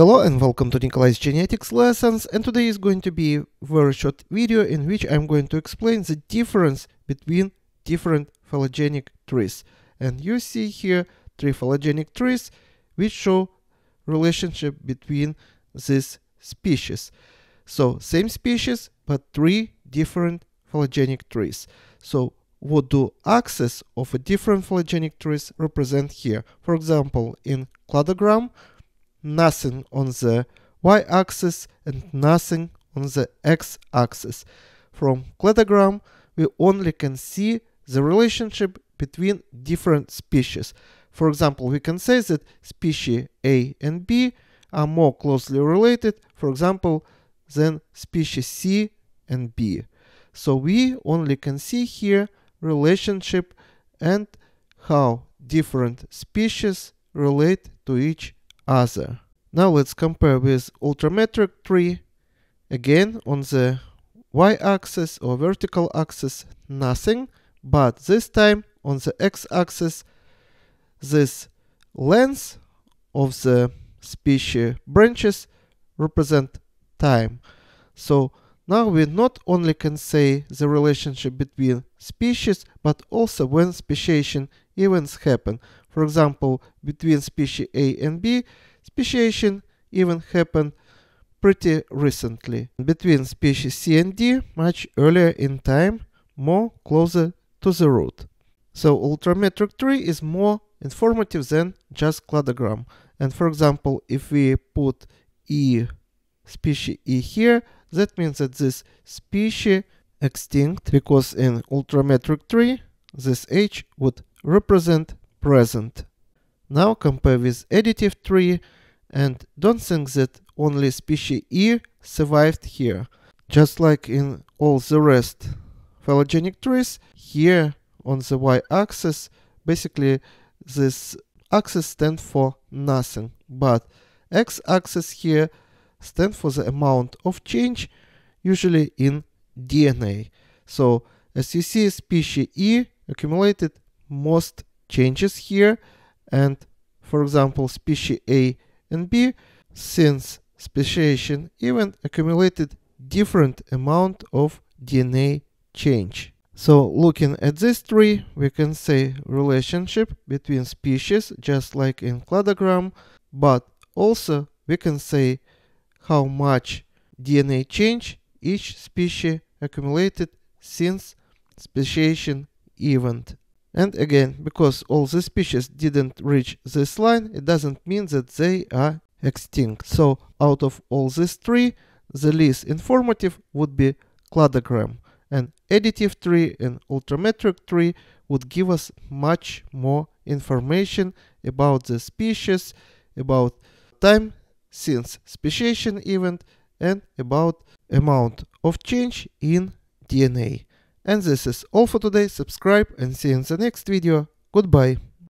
Hello and welcome to Nikolay's Genetics lessons and today is going to be a very short video in which I'm going to explain the difference between different phylogenetic trees. And you see here three phylogenetic trees which show relationship between these species. So same species but three different phylogenetic trees. So what do axes of a different phylogenetic trees represent here? For example, in cladogram nothing on the y-axis and nothing on the x-axis. From cladogram, we only can see the relationship between different species. For example, we can say that species A and B are more closely related, for example, than species C and B. So we only can see here relationship and how different species relate to each other. Now let's compare with ultrametric tree. Again, on the y-axis or vertical axis, nothing, but this time on the x-axis, this length of the species branches represent time. So now we not only can say the relationship between species, but also when speciation events happen. For example, between species A and B, speciation even happened pretty recently. Between species C and D, much earlier in time, more closer to the root. So ultrametric tree is more informative than just cladogram. And for example, if we put E species E here, that means that this species extinct because in ultrametric tree, this H would represent present. Now compare with additive tree and don't think that only species E survived here. Just like in all the rest phylogenetic trees, here on the y-axis, basically this axis stands for nothing, but x-axis here stands for the amount of change, usually in DNA. So as you see, species E accumulated most changes here and for example species A and B since speciation even accumulated different amount of DNA change. So looking at this tree we can say relationship between species just like in cladogram but also we can say how much DNA change each species accumulated since speciation event. And again, because all the species didn't reach this line, it doesn't mean that they are extinct. So out of all these three, the least informative would be cladogram. And additive tree and ultrametric tree would give us much more information about the species, about time since speciation event, and about amount of change in DNA. And this is all for today, subscribe and see you in the next video, goodbye.